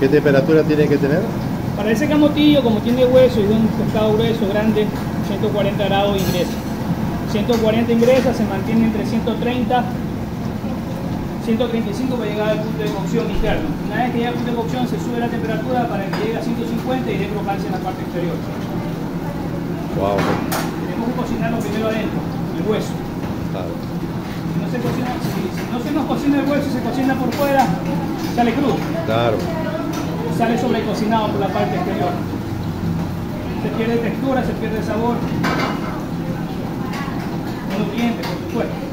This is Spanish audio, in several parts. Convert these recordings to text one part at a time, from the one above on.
¿Qué temperatura tiene que tener? Para ese camotillo, como tiene hueso y un pescado grueso, grande, 140 grados ingresa. 140 ingresa, se mantiene entre 130 135 para llegar al punto de cocción interno. Una vez que llega al punto de cocción se sube la temperatura para que llegue a 150 y dé crocancia en la parte exterior. Wow. Tenemos que cocinarlo primero adentro, el hueso. Claro. Si no, se cocina, si, si no se nos cocina el hueso y se cocina por fuera, sale crudo. Claro. Sale sobrecocinado por la parte exterior. Se pierde textura, se pierde sabor. Nutrientes, por supuesto.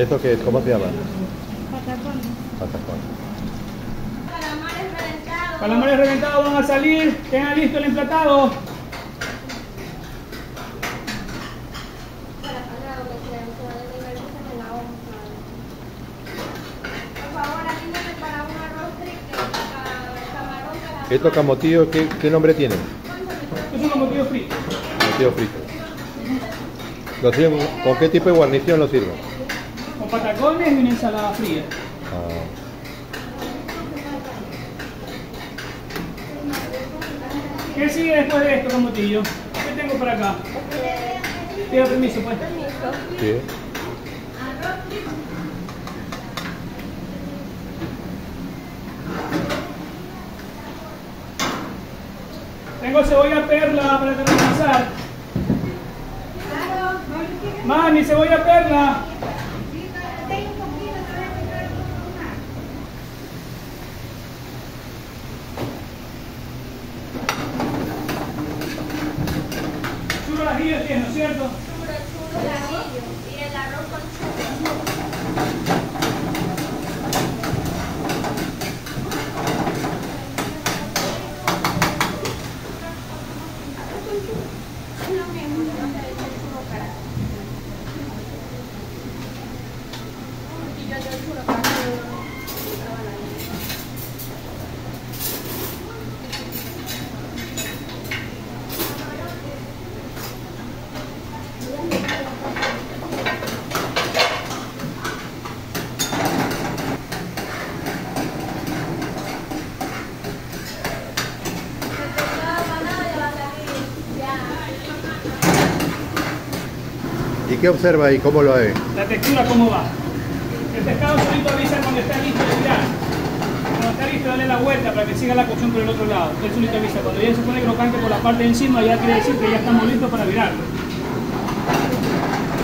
¿Esto qué es? ¿Cómo se llama? Patacones. Patacón. Calamares reventados. Calamares reventados van a salir. Tengan listo el emplatado. ¿Estos camotillos qué, qué nombre tienen? Es un camotillo frito. Camotillo frito. ¿Lo sirven- ¿Con qué tipo de guarnición lo sirven? Con patacones y una ensalada fría. Ah, ¿Qué sigue después de esto, camotillo? ¿Qué tengo por acá? Pido permiso, pues. sí. Tengo cebolla perla para caramelizar. Mami, cebolla perla. ¿No es cierto? Y el arroz con churro. Es lo mismo, no se le echa el churro para acá. Y yo el churro para acá, yo no estaba la niña. ¿Y qué observa ahí? ¿Cómo lo ve? La textura, ¿cómo va? El pescado solito avisa cuando está listo de virar. Cuando está listo, dale la vuelta para que siga la cocción por el otro lado. Él solito avisa. Cuando ya se pone crocante por la parte de encima, ya quiere decir que ya estamos listos para virar.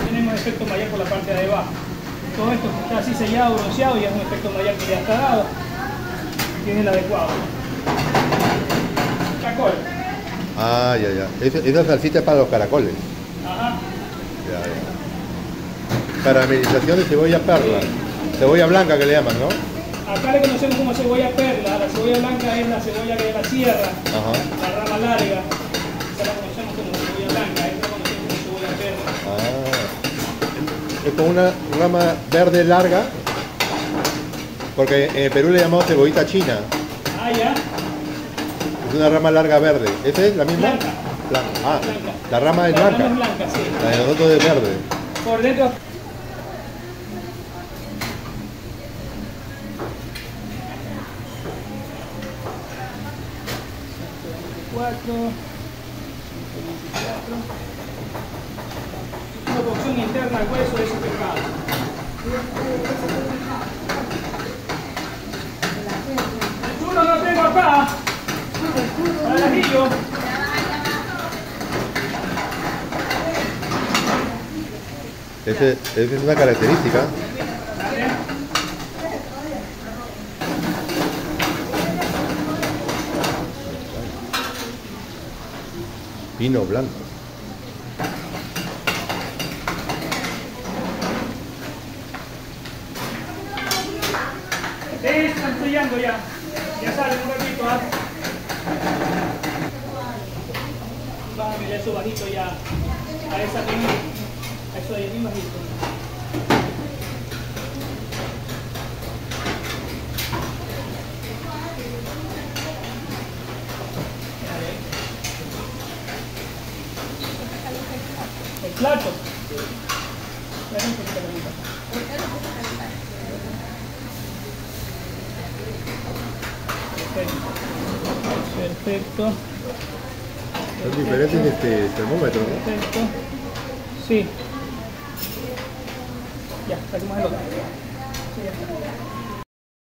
Tenemos efecto mayor por la parte de abajo. Todo esto que está así sellado, bronceado, ya es un efecto mayor que ya está dado. Tiene el adecuado. Cacol. Ah, ya, ya. Esa, esa salsita es para los caracoles. Ajá. Caramelización de cebolla perla. Cebolla blanca que le llaman, ¿no? Acá le conocemos como cebolla perla. La cebolla blanca es la cebolla de la sierra. Ajá. la rama larga, esa la conocemos como cebolla blanca, esta la conocemos como cebolla verde. Ah. Es como una rama verde larga. Porque en Perú le llamamos cebollita china. Ah, ya, Es una rama larga verde. ¿Esa es la misma? Blanca. Blanca. Ah, Blanca. la rama es la rama blanca. es blanca, sí. La de nosotros es verde. Por dentro, cuatro. Una cocción interna al hueso de ese pescado. El chulo lo tengo acá. Para el ajillo. Esa es una característica. Vino blanco. Sí, están sellando ya. Ya sale un ratito. ¿ah? Vamos, Miguel. eso bajito ya, a esa a eso ahí bien bajito. El plato. Perfecto. Perfecto. Son diferentes este termómetros, ¿no? Perfecto. Sí. Ya, saquemos el otro. Sí, ya está.